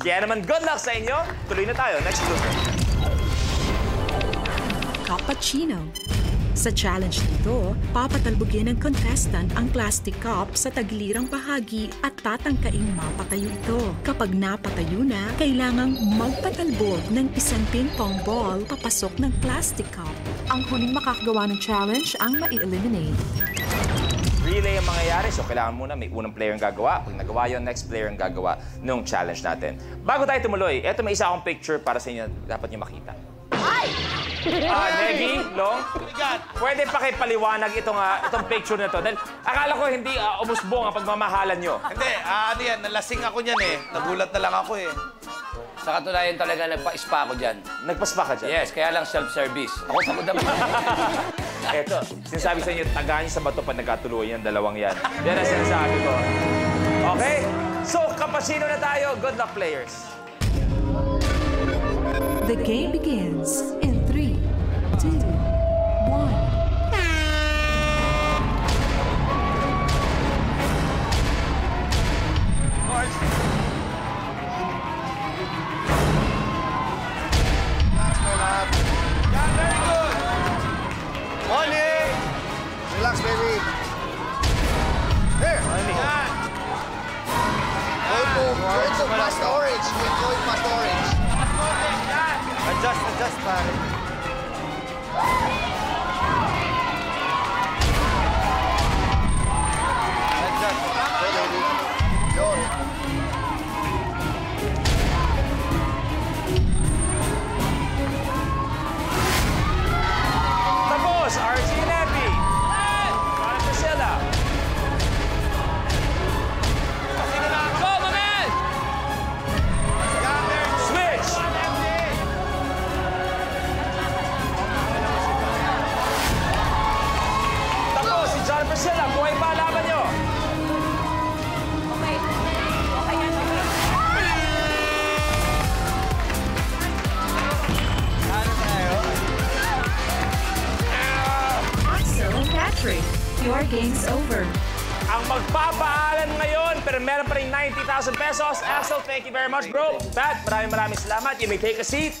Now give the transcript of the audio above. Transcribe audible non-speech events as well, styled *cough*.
Kaya naman, good luck sa inyo. Tuloy na tayo. Next blooper. Cappuccino. Sa challenge nito, papatalbogin ng contestant ang plastic cup sa tagilirang bahagi at tatangkaing mapatayo ito. Kapag napatayo na, kailangang magpatalbog ng isang ping-pong ball papasok ng plastic cup. Ang huling makakagawa ng challenge ang mai-eliminate. Relay ang mangyayari. So, kailangan muna may unang player ang gagawa. Pag nagawa yun, next player ang gagawa nung challenge natin. Bago tayo tumuloy, eto may isa akong picture para sa inyo. Dapat nyo makita. Ay! Ah, Negi, Long, pwede pa kayo paliwanag itong, ah, itong picture na to. Dahil akala ko hindi ah, umusbong ang pagmamahalan nyo. Hindi, ah, ano yan, nalasing ako niyan eh. Nagulat na lang ako eh. Sa katunayan talaga nagpa-spa ako dyan. Nagpaspa ka dyan. Yes, kaya lang self-service. Ako pagod naman. *laughs* Eto, sinasabi sa inyo, tagaan niyo sa bato pag nagkatuluyan yung dalawang yan. Yan ang sinasabi ko. Okay? So, kapasino na tayo. Good luck, players. The game begins in just started. Your game's over. Ang magpapaalam ngayon, pero meron pa rin 90,000 pesos. Axel, thank you very much, bro. Pat, maraming maraming salamat. You may take a seat.